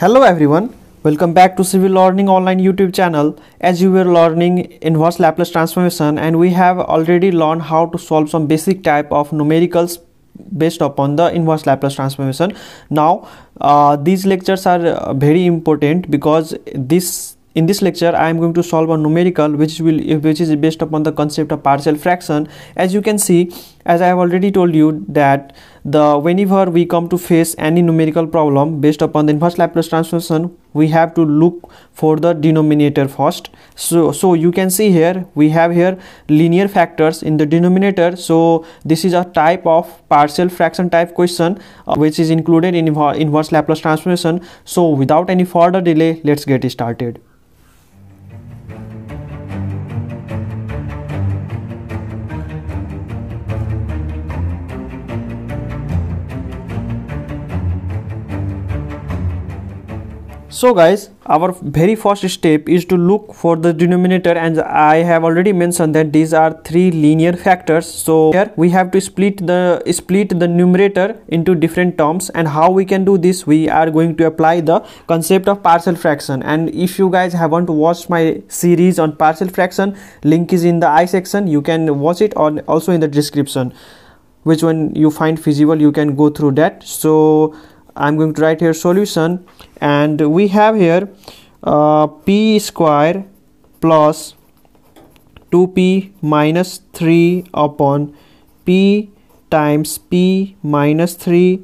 Hello everyone, welcome back to Civil Learning Online YouTube channel. As you were learning inverse Laplace transformation and we have already learned how to solve some basic type of numericals based upon the inverse Laplace transformation. Now uh, these lectures are uh, very important because this in this lecture i am going to solve a numerical which will which is based upon the concept of partial fraction as you can see as i have already told you that the whenever we come to face any numerical problem based upon the inverse laplace transformation we have to look for the denominator first. So so you can see here we have here linear factors in the denominator. So this is a type of partial fraction type question uh, which is included in inverse laplace transformation. So without any further delay let's get started so guys our very first step is to look for the denominator and i have already mentioned that these are three linear factors. So here we have to split the split the numerator into different terms and how we can do this we are going to apply the concept of partial fraction. And if you guys haven't watched my series on partial fraction link is in the i section. You can watch it or also in the description. Which one you find feasible you can go through that. So i'm going to write here solution and we have here uh, p square plus 2p minus 3 upon p times p minus 3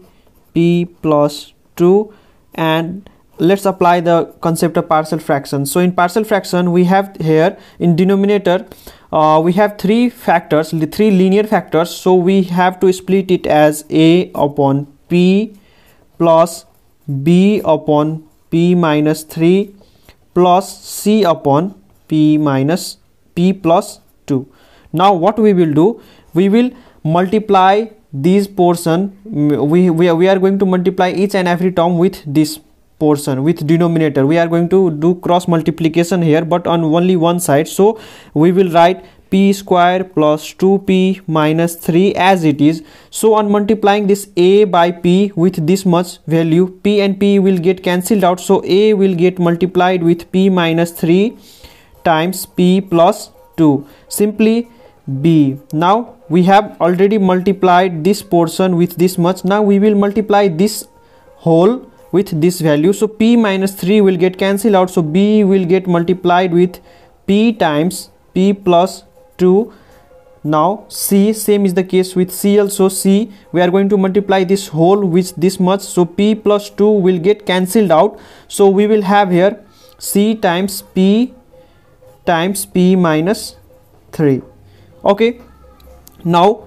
p plus 2 and let's apply the concept of partial fraction. So in partial fraction we have here in denominator uh, we have three factors three linear factors. So we have to split it as a upon p plus b upon p minus 3 plus c upon p minus p plus 2 now what we will do? We will multiply these portion. We, we, we are going to multiply each and every term with this portion with denominator. We are going to do cross multiplication here but on only one side. So we will write p square plus 2p minus 3 as it is. So on multiplying this a by p with this much value p and p will get cancelled out. So a will get multiplied with p minus 3 times p plus 2 simply b. Now we have already multiplied this portion with this much. Now we will multiply this whole with this value. So p minus 3 will get cancelled out. So b will get multiplied with p times p plus 2 now c same is the case with c also. C we are going to multiply this whole with this much. So p plus 2 will get cancelled out. So we will have here c times p times p minus 3 okay. Now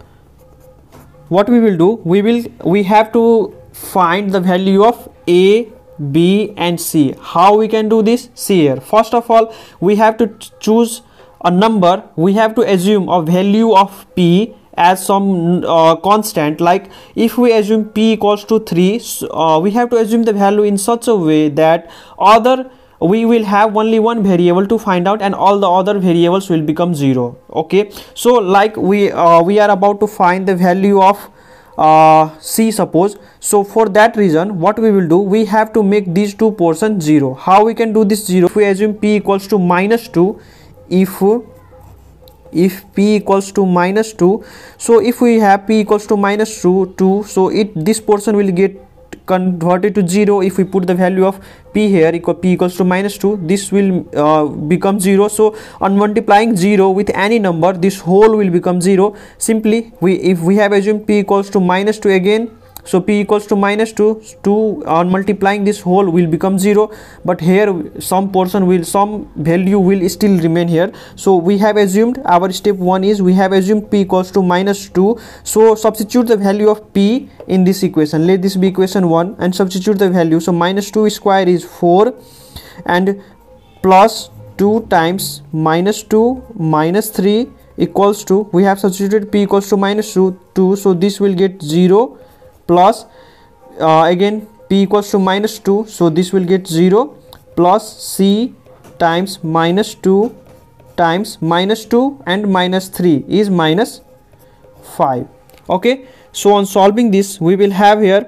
what we will do? We will we have to find the value of a b and c. How we can do this? See here. First of all we have to choose a number we have to assume a value of p as some uh, constant. Like if we assume p equals to 3 uh, we have to assume the value in such a way that other we will have only one variable to find out and all the other variables will become zero. Okay? So like we uh, we are about to find the value of uh, c suppose. So for that reason what we will do we have to make these two portions zero. How we can do this zero? If we assume p equals to minus 2 if if p equals to minus 2 so if we have p equals to minus 2 2 so it this portion will get converted to 0 if we put the value of p here equal p equals to minus 2 this will uh, become 0 so on multiplying 0 with any number this whole will become 0 simply we if we have assumed p equals to minus 2 again so p equals to minus 2 2 on multiplying this whole will become 0 but here some portion will some value will still remain here. So we have assumed our step 1 is we have assumed p equals to minus 2 so substitute the value of p in this equation. Let this be equation 1 and substitute the value. So minus 2 square is 4 and plus 2 times minus 2 minus 3 equals to we have substituted p equals to minus 2 2 so this will get 0 plus uh, again p equals to minus 2 so this will get 0 plus c times minus 2 times minus 2 and minus 3 is minus 5 okay so on solving this we will have here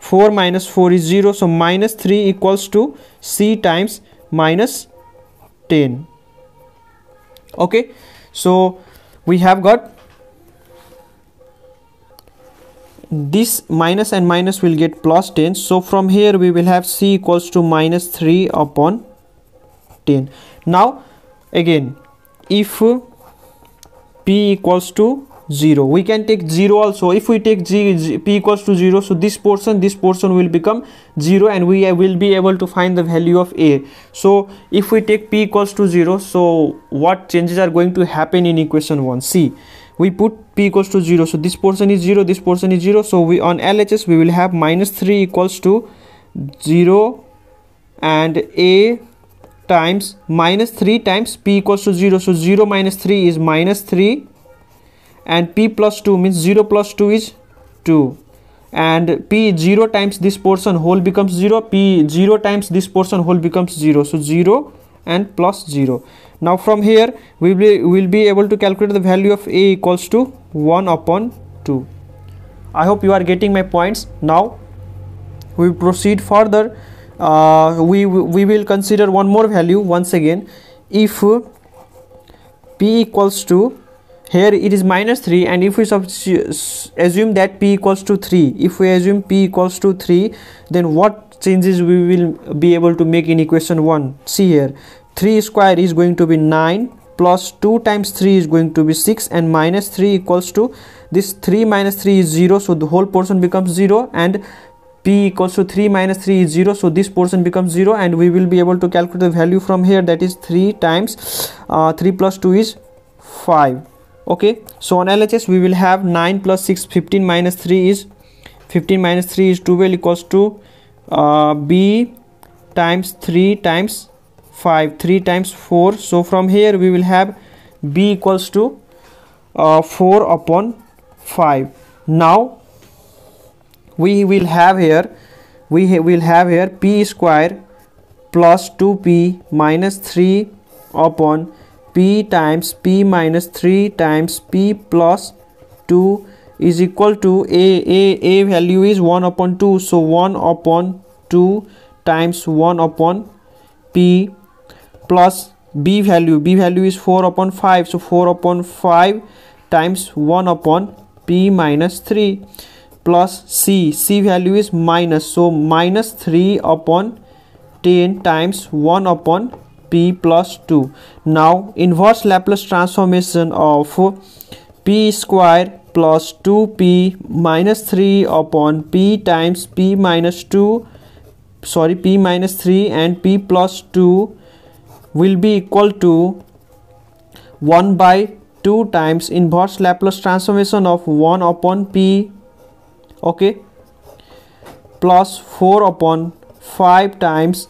4 minus 4 is 0 so minus 3 equals to c times minus 10 okay so we have got this minus and minus will get plus 10 so from here we will have c equals to minus 3 upon 10 now again if p equals to 0 we can take 0 also. If we take g, g, p equals to 0 so this portion this portion will become 0 and we will be able to find the value of a. So if we take p equals to 0 so what changes are going to happen in equation 1 see we put p equals to 0 so this portion is 0 this portion is 0 so we on LHS we will have minus 3 equals to 0 and a times minus 3 times p equals to 0 so 0 minus 3 is minus 3 and p plus 2 means 0 plus 2 is 2 and p 0 times this portion whole becomes 0 p 0 times this portion whole becomes 0 so 0 and plus 0 now from here we will be able to calculate the value of a equals to 1 upon 2 i hope you are getting my points. Now we proceed further. Uh, we we will consider one more value once again. If p equals to here it is minus 3 and if we assume that p equals to 3 if we assume p equals to 3 then what changes we will be able to make in equation 1 see here 3 square is going to be 9 plus 2 times 3 is going to be 6 and minus 3 equals to this 3 minus 3 is 0 so the whole portion becomes 0 and p equals to 3 minus 3 is 0 so this portion becomes 0 and we will be able to calculate the value from here that is 3 times uh, 3 plus 2 is 5 okay so on LHS we will have 9 plus 6 15 minus 3 is 15 minus 3 is 12 equals to uh, B times 3 times 5 3 times 4 so from here we will have B equals to uh, 4 upon 5 now we will have here we ha will have here p square plus 2p minus 3 upon p times p minus 3 times p plus 2 is equal to a a a value is 1 upon 2 so 1 upon 2 times 1 upon p plus b value. b value is 4 upon 5 so 4 upon 5 times 1 upon p minus 3 plus c. c value is minus. So minus 3 upon 10 times 1 upon p plus 2 now inverse laplace transformation of p square plus 2p minus 3 upon p times p minus 2 sorry p minus 3 and p plus 2 will be equal to 1 by 2 times inverse Laplace transformation of 1 upon p okay? Plus 4 upon 5 times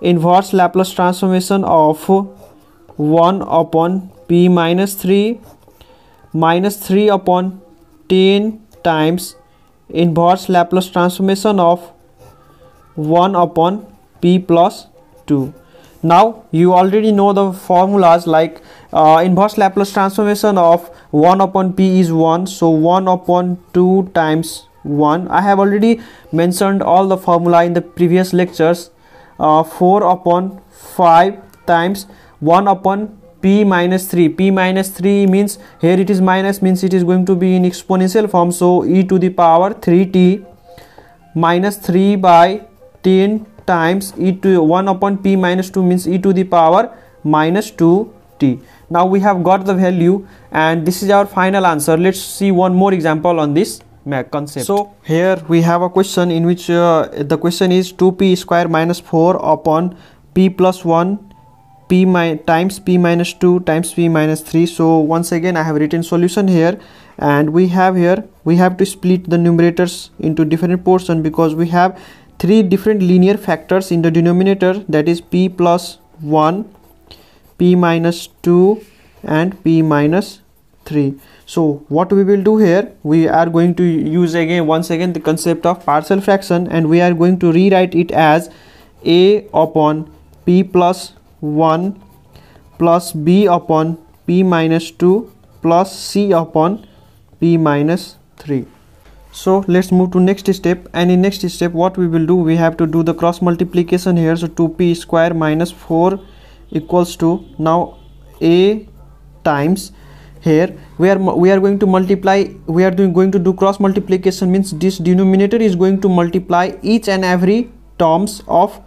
inverse Laplace transformation of 1 upon p minus 3 minus 3 upon 10 times inverse Laplace transformation of 1 upon p plus 2 now you already know the formulas like uh, inverse Laplace transformation of 1 upon p is 1 so 1 upon 2 times 1 I have already mentioned all the formula in the previous lectures. Uh, 4 upon 5 times 1 upon p minus 3 p minus 3 means here it is minus means it is going to be in exponential form. So e to the power 3t minus 3 by 10 times e to 1 upon p minus 2 means e to the power minus 2t now we have got the value and this is our final answer. Let's see one more example on this concept. So here we have a question in which uh, the question is 2p square minus 4 upon p plus 1 p times p minus 2 times p minus 3 so once again i have written solution here and we have here we have to split the numerators into different portion because we have three different linear factors in the denominator that is p plus 1 p minus 2 and p minus 3 so what we will do here we are going to use again once again the concept of partial fraction and we are going to rewrite it as a upon p plus 1 plus b upon p minus 2 plus c upon p minus 3 so let's move to next step. And in next step what we will do we have to do the cross multiplication here. So 2p square minus 4 equals to now a times here. We are we are going to multiply we are doing going to do cross multiplication means this denominator is going to multiply each and every terms of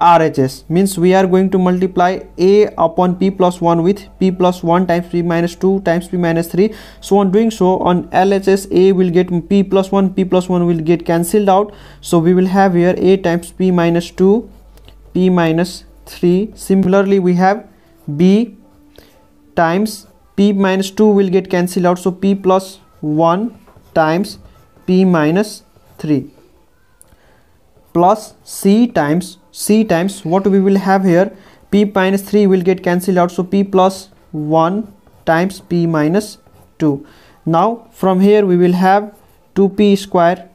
RHS means we are going to multiply a upon p plus 1 with p plus 1 times p minus 2 times p minus 3 so on doing so on LHS a will get p plus 1 p plus 1 will get cancelled out. So we will have here a times p minus 2 p minus 3 similarly we have b times p minus 2 will get cancelled out. So p plus 1 times p minus 3 plus c times c times what we will have here? P minus 3 will get cancelled out so p plus 1 times p minus 2 now from here we will have 2p square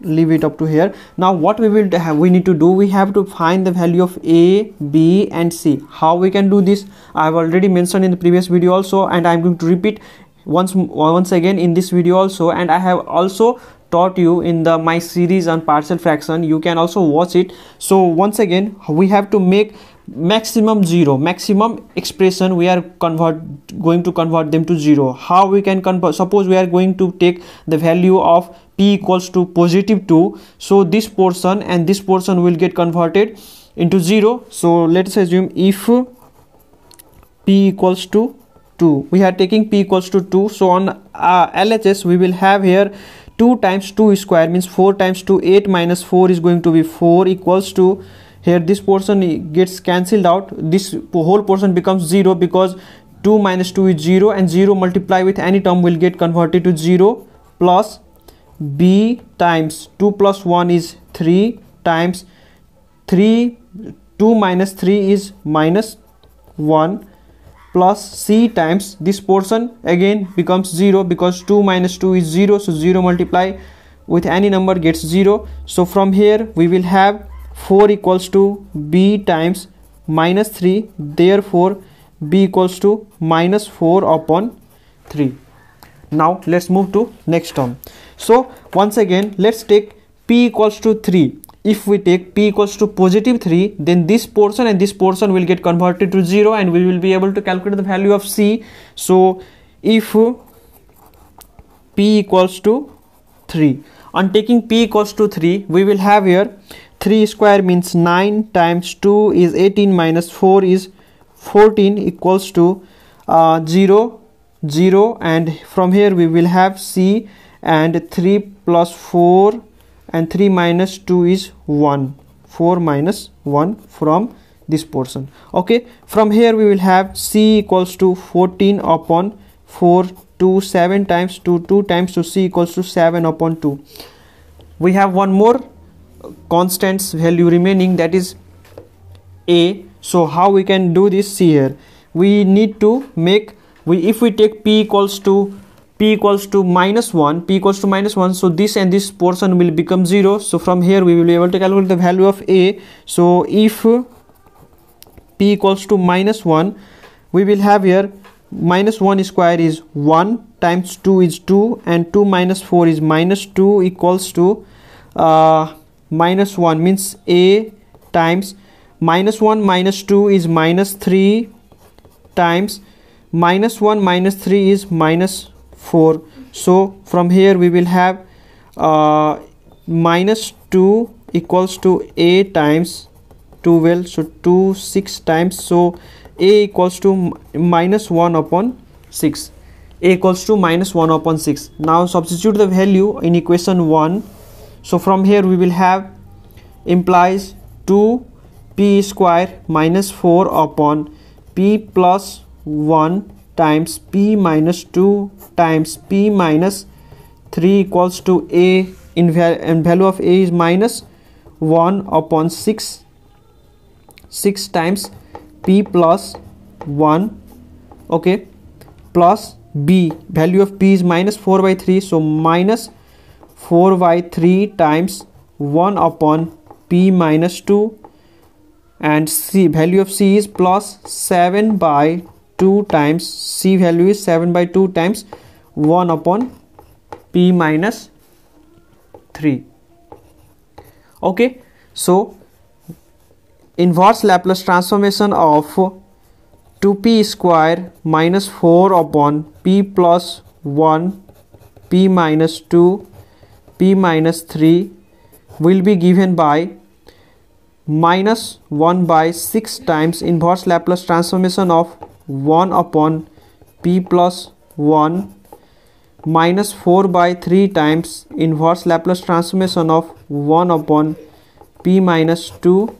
leave it up to here. Now what we will have we need to do we have to find the value of a b and c. How we can do this? I have already mentioned in the previous video also and i'm going to repeat once once again in this video also and i have also taught you in the my series on partial fraction. You can also watch it. So once again we have to make maximum zero. Maximum expression we are convert going to convert them to zero. How we can convert suppose we are going to take the value of p equals to positive 2 so this portion and this portion will get converted into zero. So let's assume if p equals to 2 we are taking p equals to 2 so on uh, LHS we will have here 2 times 2 square means 4 times 2 8 minus 4 is going to be 4 equals to here this portion gets cancelled out. This whole portion becomes 0 because 2 minus 2 is 0 and 0 multiply with any term will get converted to 0 plus b times 2 plus 1 is 3 times 3 2 minus 3 is minus 1 plus c times this portion again becomes 0 because 2 minus 2 is 0 so 0 multiply with any number gets 0 so from here we will have 4 equals to b times minus 3 therefore b equals to minus 4 upon 3 now let's move to next term. So once again let's take p equals to 3 if we take p equals to positive 3 then this portion and this portion will get converted to 0 and we will be able to calculate the value of c. So if p equals to 3 on taking p equals to 3 we will have here 3 square means 9 times 2 is 18 minus 4 is 14 equals to uh, 0 0 and from here we will have c and 3 plus 4 and 3 minus 2 is 1 4 minus 1 from this portion. Okay from here we will have c equals to 14 upon 4 2 7 times 2 2 times 2 c equals to 7 upon 2 we have one more constants value remaining that is a. So how we can do this here? We need to make we if we take p equals to p equals to minus 1 p equals to minus 1 so this and this portion will become 0 so from here we will be able to calculate the value of a. So if p equals to minus 1 we will have here minus 1 square is 1 times 2 is 2 and 2 minus 4 is minus 2 equals to uh, minus 1 means a times minus 1 minus 2 is minus 3 times minus 1 minus 3 is minus 4 so from here we will have uh, minus 2 equals to a times 12 so 2 6 times. So a equals to minus 1 upon 6 a equals to minus 1 upon 6 now substitute the value in equation 1 so from here we will have implies 2 p square minus 4 upon p plus 1 times p minus 2 times p minus 3 equals to a. In, val value of a is minus 1 upon 6 6 times p plus 1 okay plus b. Value of p is minus 4 by 3 so minus 4 by 3 times 1 upon p minus 2 and c value of c is plus 7 by 2 times c value is 7 by 2 times 1 upon p minus 3 okay so inverse Laplace transformation of 2p square minus 4 upon p plus 1 p minus 2 p minus 3 will be given by minus 1 by 6 times inverse Laplace transformation of 1 upon p plus 1 minus 4 by 3 times inverse Laplace transformation of 1 upon p minus 2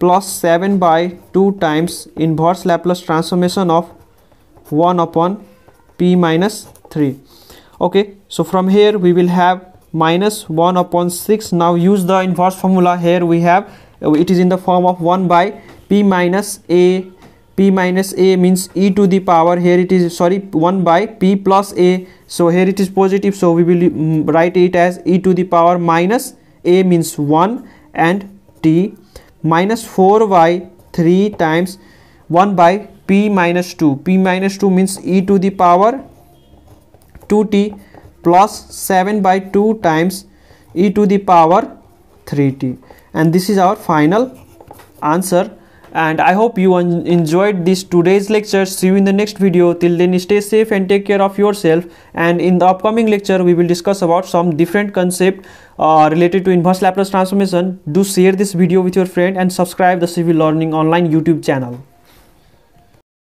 plus 7 by 2 times inverse Laplace transformation of 1 upon p minus 3 okay so from here we will have minus 1 upon 6 now use the inverse formula. Here we have it is in the form of 1 by p minus a p minus a means e to the power. Here it is sorry 1 by p plus a. So here it is positive. So we will mm, write it as e to the power minus a means 1 and t minus 4 by 3 times 1 by p minus 2 p minus 2 means e to the power 2t plus 7 by 2 times e to the power 3t and this is our final answer and i hope you enjoyed this today's lecture. See you in the next video. Till then stay safe and take care of yourself. And in the upcoming lecture we will discuss about some different concept uh, related to inverse laplace transformation. Do share this video with your friend and subscribe the civil learning online youtube channel